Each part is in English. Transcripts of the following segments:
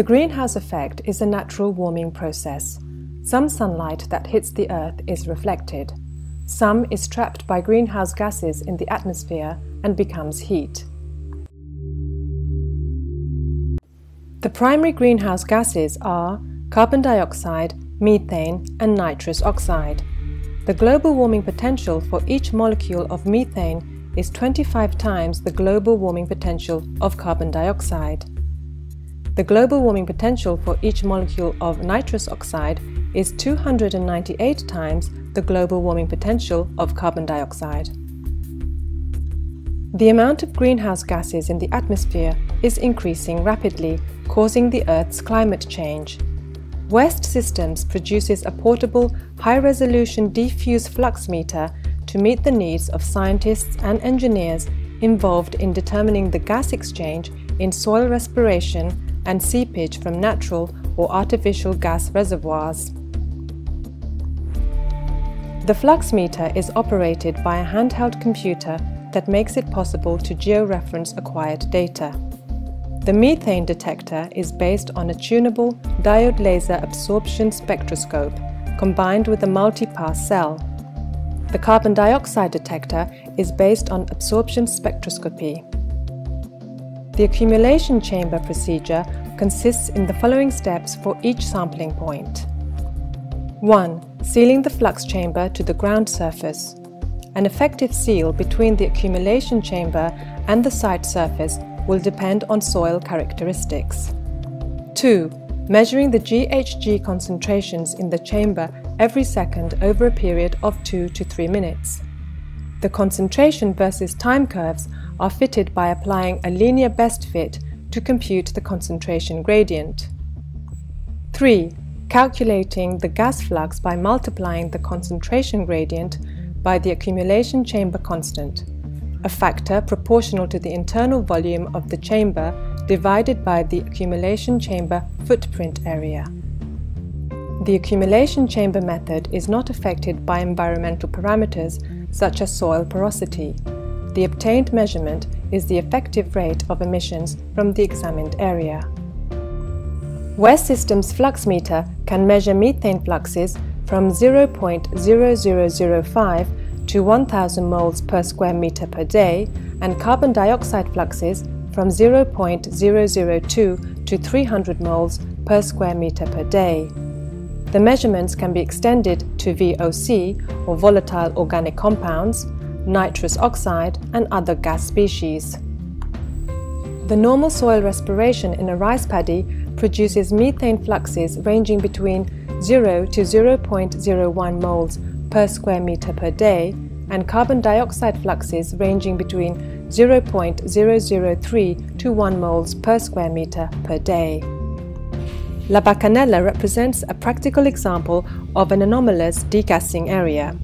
The greenhouse effect is a natural warming process. Some sunlight that hits the Earth is reflected. Some is trapped by greenhouse gases in the atmosphere and becomes heat. The primary greenhouse gases are carbon dioxide, methane and nitrous oxide. The global warming potential for each molecule of methane is 25 times the global warming potential of carbon dioxide. The global warming potential for each molecule of nitrous oxide is 298 times the global warming potential of carbon dioxide. The amount of greenhouse gases in the atmosphere is increasing rapidly, causing the Earth's climate change. West Systems produces a portable, high-resolution diffuse flux meter to meet the needs of scientists and engineers involved in determining the gas exchange in soil respiration and seepage from natural or artificial gas reservoirs. The flux meter is operated by a handheld computer that makes it possible to georeference acquired data. The methane detector is based on a tunable diode laser absorption spectroscope combined with a multi-pass cell. The carbon dioxide detector is based on absorption spectroscopy. The accumulation chamber procedure consists in the following steps for each sampling point. 1. Sealing the flux chamber to the ground surface. An effective seal between the accumulation chamber and the site surface will depend on soil characteristics. 2. Measuring the GHG concentrations in the chamber every second over a period of 2 to 3 minutes. The concentration versus time curves are fitted by applying a linear best fit to compute the concentration gradient. 3. Calculating the gas flux by multiplying the concentration gradient by the accumulation chamber constant, a factor proportional to the internal volume of the chamber divided by the accumulation chamber footprint area. The accumulation chamber method is not affected by environmental parameters such as soil porosity. The obtained measurement is the effective rate of emissions from the examined area. West Systems flux meter can measure methane fluxes from 0.0005 to 1000 moles per square meter per day and carbon dioxide fluxes from 0.002 to 300 moles per square meter per day. The measurements can be extended to VOC, or volatile organic compounds, nitrous oxide and other gas species. The normal soil respiration in a rice paddy produces methane fluxes ranging between 0 to 0.01 moles per square meter per day and carbon dioxide fluxes ranging between 0.003 to 1 moles per square meter per day. La Bacanella represents a practical example of an anomalous degassing area.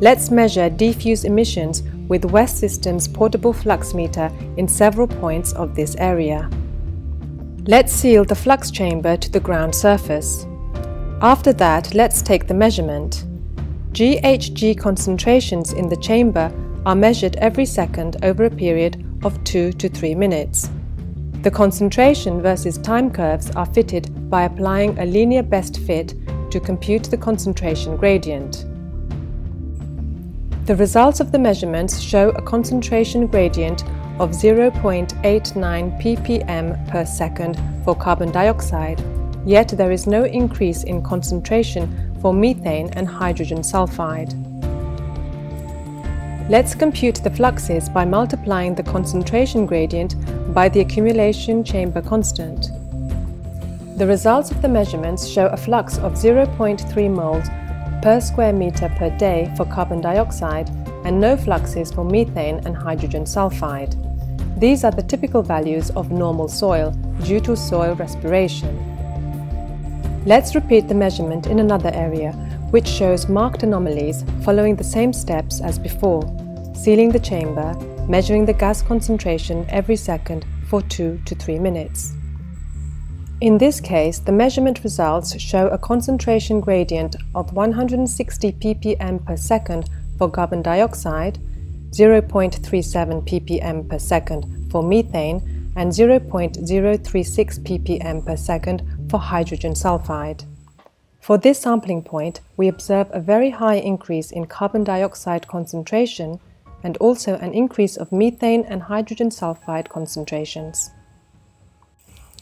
Let's measure diffuse emissions with West Systems portable flux meter in several points of this area. Let's seal the flux chamber to the ground surface. After that, let's take the measurement. GHG concentrations in the chamber are measured every second over a period of 2 to 3 minutes. The concentration versus time curves are fitted by applying a linear best fit to compute the concentration gradient. The results of the measurements show a concentration gradient of 0.89 ppm per second for carbon dioxide, yet there is no increase in concentration for methane and hydrogen sulfide. Let's compute the fluxes by multiplying the concentration gradient by the accumulation chamber constant. The results of the measurements show a flux of 0.3 moles per square meter per day for carbon dioxide and no fluxes for methane and hydrogen sulfide. These are the typical values of normal soil due to soil respiration. Let's repeat the measurement in another area, which shows marked anomalies following the same steps as before, sealing the chamber, measuring the gas concentration every second for 2 to 3 minutes. In this case, the measurement results show a concentration gradient of 160 ppm per second for carbon dioxide, 0.37 ppm per second for methane, and 0.036 ppm per second for hydrogen sulfide. For this sampling point, we observe a very high increase in carbon dioxide concentration and also an increase of methane and hydrogen sulfide concentrations.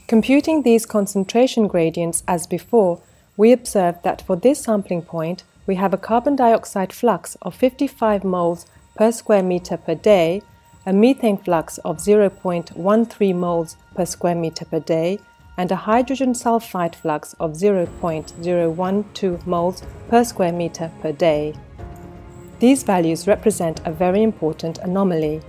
Computing these concentration gradients as before, we observe that for this sampling point, we have a carbon dioxide flux of 55 moles per square meter per day, a methane flux of 0.13 moles per square meter per day, and a hydrogen sulfide flux of 0.012 moles per square meter per day. These values represent a very important anomaly.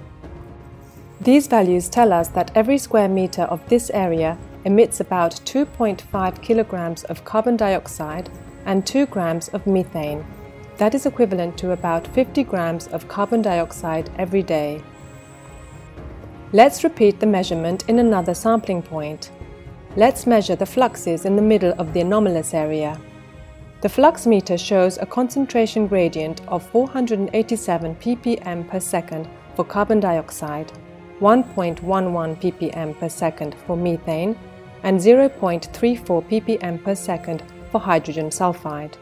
These values tell us that every square meter of this area emits about 2.5 kilograms of carbon dioxide and 2 grams of methane. That is equivalent to about 50 grams of carbon dioxide every day. Let's repeat the measurement in another sampling point. Let's measure the fluxes in the middle of the anomalous area. The flux meter shows a concentration gradient of 487 ppm per second for carbon dioxide, 1.11 ppm per second for methane, and 0.34 ppm per second for hydrogen sulfide.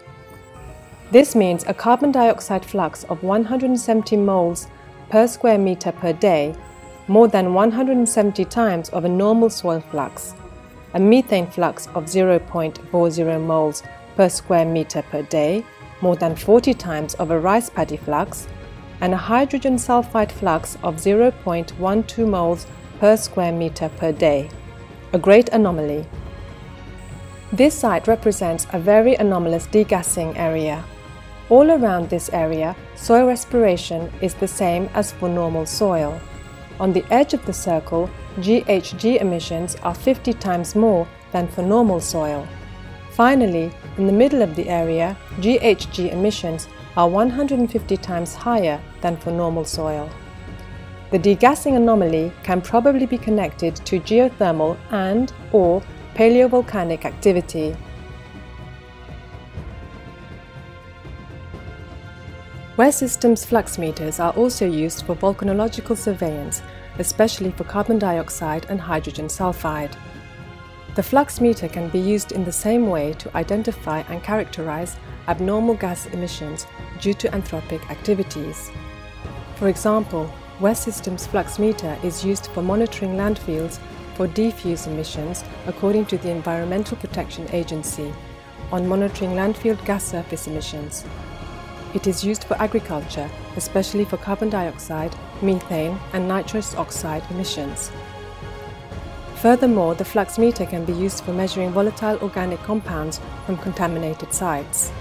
This means a carbon dioxide flux of 170 moles per square meter per day, more than 170 times of a normal soil flux a methane flux of 0.40 moles per square meter per day, more than 40 times of a rice paddy flux, and a hydrogen sulfide flux of 0.12 moles per square meter per day. A great anomaly. This site represents a very anomalous degassing area. All around this area, soil respiration is the same as for normal soil. On the edge of the circle, GHG emissions are 50 times more than for normal soil. Finally, in the middle of the area, GHG emissions are 150 times higher than for normal soil. The degassing anomaly can probably be connected to geothermal and or paleovolcanic activity. West Systems flux meters are also used for volcanological surveillance, especially for carbon dioxide and hydrogen sulfide. The flux meter can be used in the same way to identify and characterize abnormal gas emissions due to anthropic activities. For example, West Systems flux meter is used for monitoring landfills for diffuse emissions according to the Environmental Protection Agency on monitoring landfill gas surface emissions it is used for agriculture, especially for carbon dioxide, methane and nitrous oxide emissions. Furthermore, the flux meter can be used for measuring volatile organic compounds from contaminated sites.